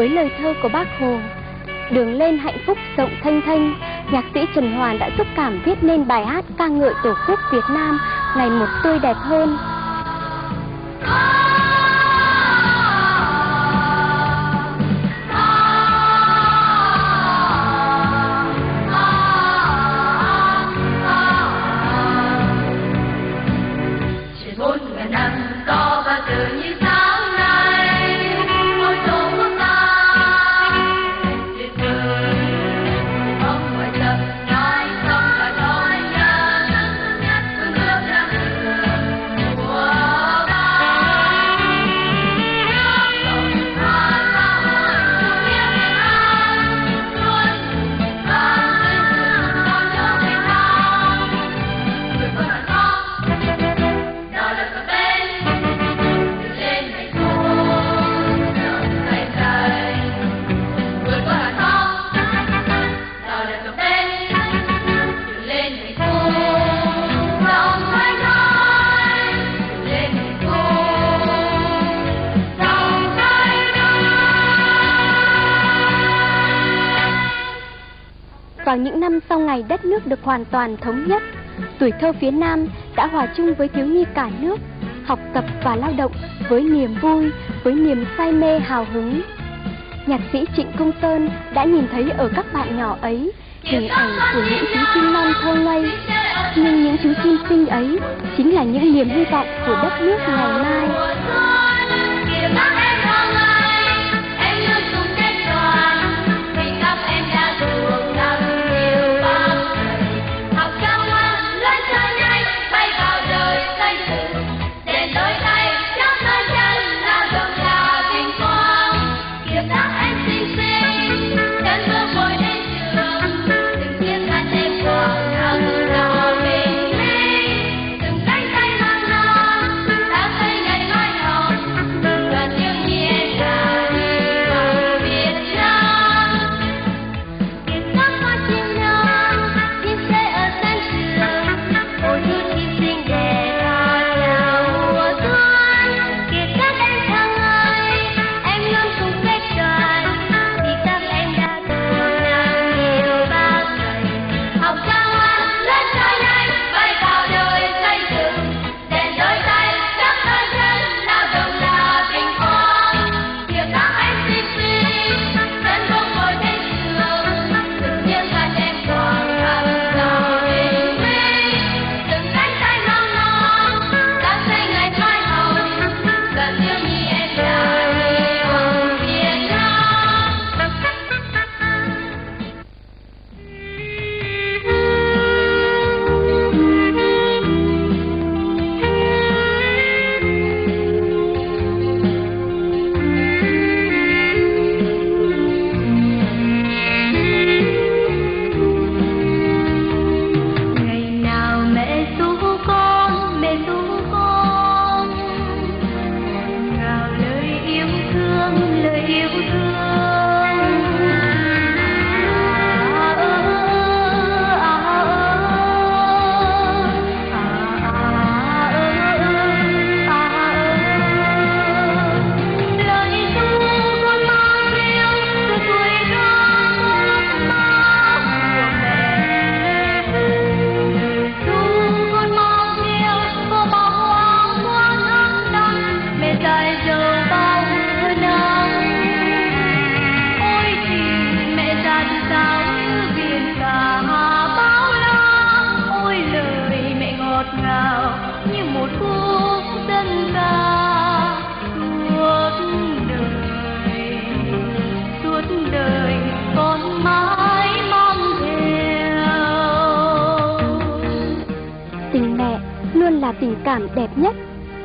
với lời thơ của bác Hồ. Đường lên hạnh phúc rộng thanh thanh, nhạc sĩ Trần Hoàn đã xúc cảm viết nên bài hát ca ngợi Tổ quốc Việt Nam ngày một tươi đẹp hơn. Những năm sau ngày đất nước được hoàn toàn thống nhất, tuổi thơ phía Nam đã hòa chung với thiếu nhi cả nước, học tập và lao động với niềm vui, với niềm say mê hào hứng. Nhạc sĩ Trịnh Công Sơn đã nhìn thấy ở các bạn nhỏ ấy hình ảnh của những chú chim non thơ ngây. Nhưng những chú chim xinh ấy chính là những niềm hy vọng của đất nước ngày mai.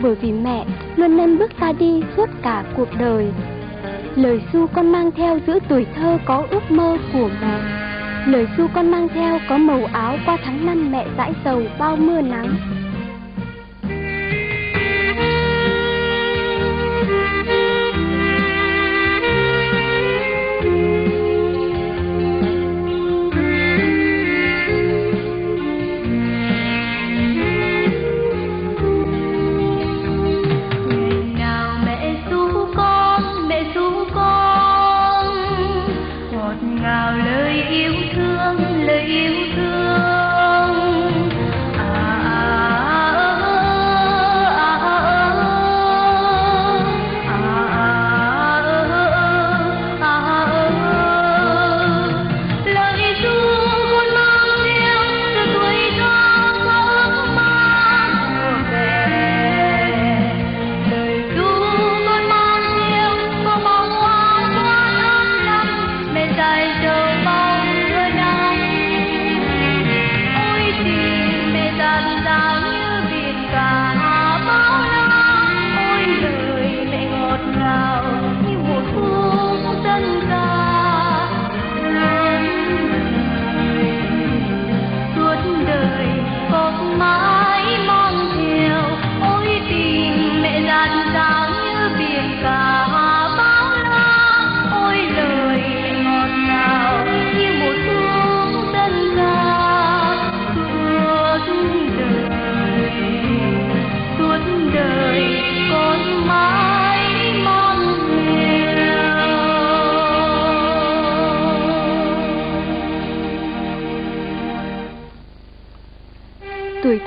Bởi vì mẹ luôn nâng bước ta đi suốt cả cuộc đời. Lời su con mang theo giữa tuổi thơ có ước mơ của mẹ. Lời su con mang theo có màu áo qua tháng năm mẹ dãi dầu bao mưa nắng.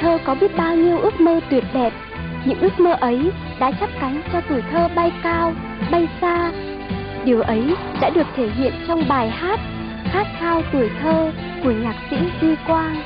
Thơ có biết bao nhiêu ước mơ tuyệt đẹp, những ước mơ ấy đã chắp cánh cho tuổi thơ bay cao, bay xa. Điều ấy đã được thể hiện trong bài hát Khát khao tuổi thơ của nhạc sĩ Duy Quang.